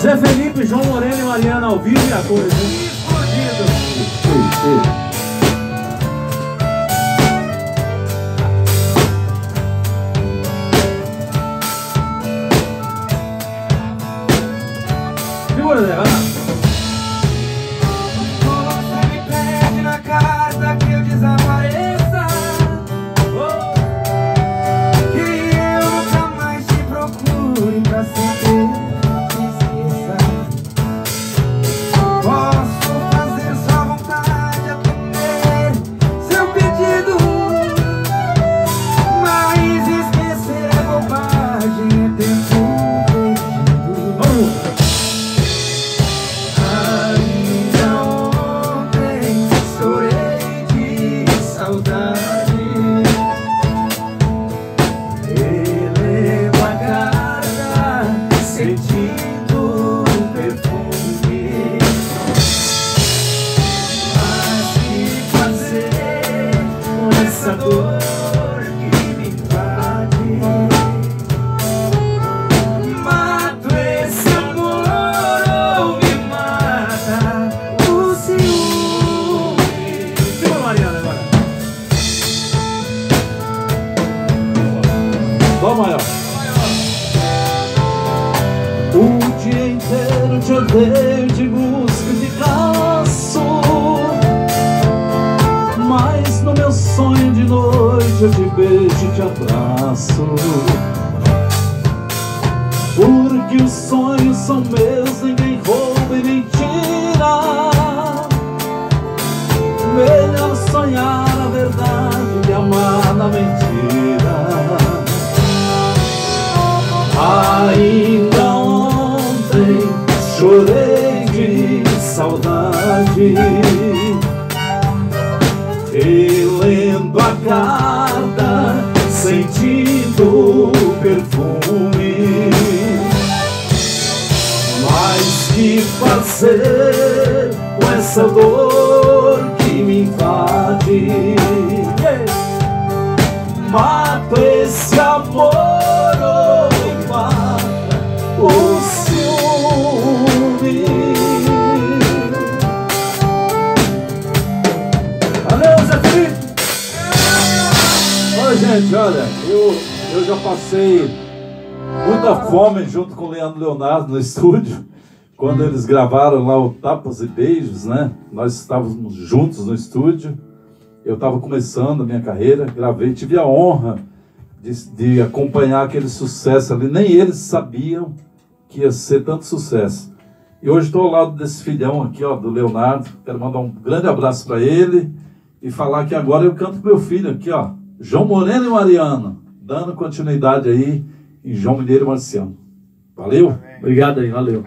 Zé Felipe, João Moreno e Mariana ao vivo e a coisa. Explodido. Segura, Zé, vai lá. Dó maior. O dia inteiro te odeio, te busco te caço Mas no meu sonho de noite eu te beijo e te abraço Porque os sonhos são meus, ninguém chorei de saudade. Relendo a carta, sentindo o perfume. Mas que fazer com essa dor Oi, gente, olha, eu, eu já passei muita fome junto com o Leandro Leonardo no estúdio, quando eles gravaram lá o Tapas e Beijos, né? Nós estávamos juntos no estúdio. Eu estava começando a minha carreira, gravei, tive a honra de, de acompanhar aquele sucesso ali. Nem eles sabiam que ia ser tanto sucesso. E hoje estou ao lado desse filhão aqui, ó, do Leonardo. Quero mandar um grande abraço para ele e falar que agora eu canto com meu filho aqui, ó, João Moreno e Mariana, dando continuidade aí em João Mineiro e Marciano. Valeu? Obrigado aí, valeu